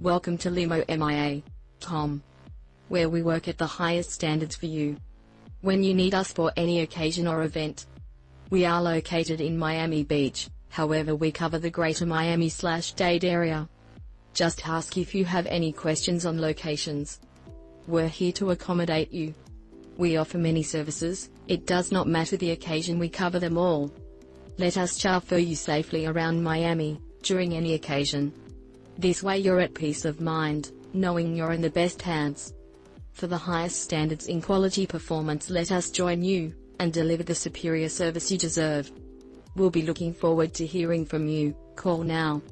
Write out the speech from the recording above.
Welcome to Limo MIA. Tom. Where we work at the highest standards for you. When you need us for any occasion or event. We are located in Miami Beach, however we cover the greater Miami slash Dade area. Just ask if you have any questions on locations. We're here to accommodate you. We offer many services, it does not matter the occasion we cover them all. Let us chauffeur you safely around Miami, during any occasion. This way you're at peace of mind, knowing you're in the best hands. For the highest standards in quality performance let us join you, and deliver the superior service you deserve. We'll be looking forward to hearing from you, call now.